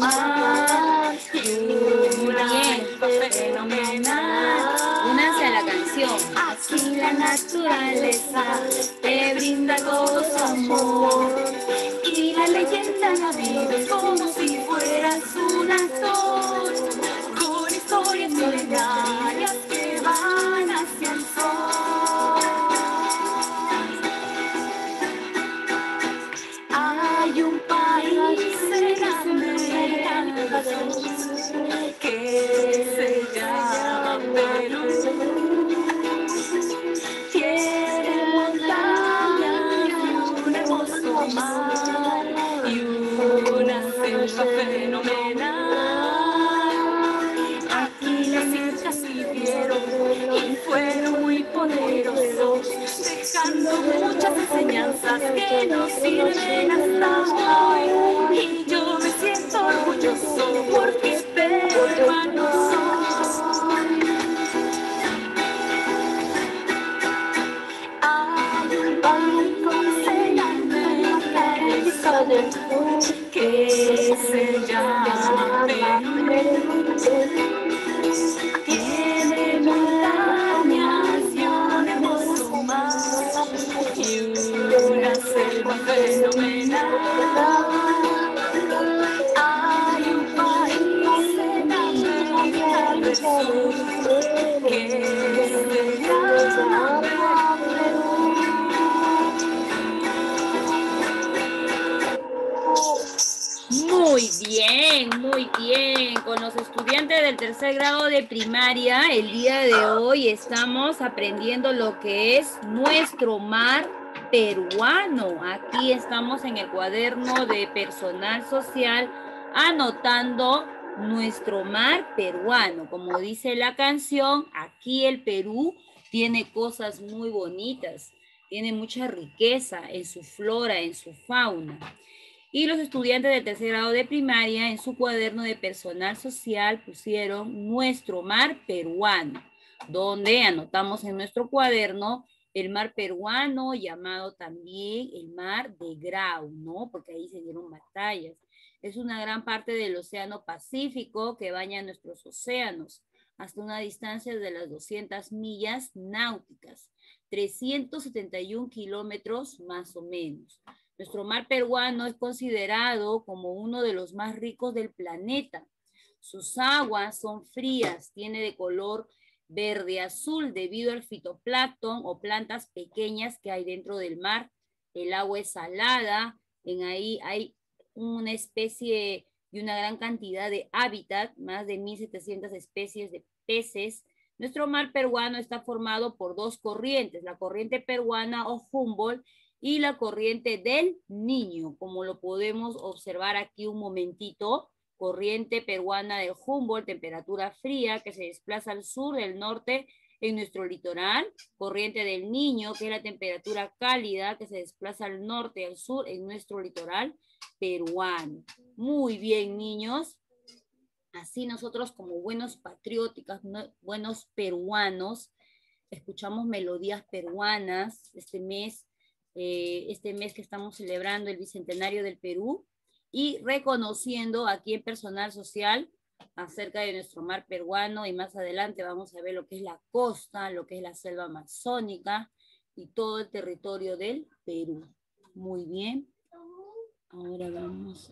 más Muy bien, fenomenal. Únanse a la canción. Aquí la naturaleza te brinda todo su amor. Y la leyenda la vives como si fueras un actor. Con historias solidarias. Que se llama Perú. Tiene montañas un hermoso mar y una selva fenomenal. Aquí las incas vivieron y fueron muy poderosos, dejando muchas enseñanzas que nos sirven hasta hoy. Orgulloso porque Sur que se llama. Tiene montañas y un hermoso fenomenal. Muy bien, muy bien. Con los estudiantes del tercer grado de primaria, el día de hoy estamos aprendiendo lo que es nuestro mar peruano. Aquí estamos en el cuaderno de personal social anotando nuestro mar peruano. Como dice la canción, aquí el Perú tiene cosas muy bonitas, tiene mucha riqueza en su flora, en su fauna. Y los estudiantes de tercer grado de primaria en su cuaderno de personal social pusieron nuestro mar peruano, donde anotamos en nuestro cuaderno el mar peruano, llamado también el mar de Grau, ¿no? Porque ahí se dieron batallas. Es una gran parte del Océano Pacífico que baña nuestros océanos hasta una distancia de las 200 millas náuticas, 371 kilómetros más o menos. Nuestro mar peruano es considerado como uno de los más ricos del planeta. Sus aguas son frías, tiene de color verde azul debido al fitoplancton o plantas pequeñas que hay dentro del mar. El agua es salada, en ahí hay una especie y una gran cantidad de hábitat, más de 1.700 especies de peces. Nuestro mar peruano está formado por dos corrientes, la corriente peruana o Humboldt y la corriente del Niño, como lo podemos observar aquí un momentito. Corriente peruana de Humboldt, temperatura fría, que se desplaza al sur del norte en nuestro litoral. Corriente del Niño, que es la temperatura cálida, que se desplaza al norte y al sur en nuestro litoral peruano. Muy bien, niños. Así nosotros como buenos patrióticos, buenos peruanos, escuchamos melodías peruanas este mes eh, este mes que estamos celebrando el Bicentenario del Perú y reconociendo aquí en personal social acerca de nuestro mar peruano y más adelante vamos a ver lo que es la costa, lo que es la selva amazónica y todo el territorio del Perú. Muy bien. Ahora vamos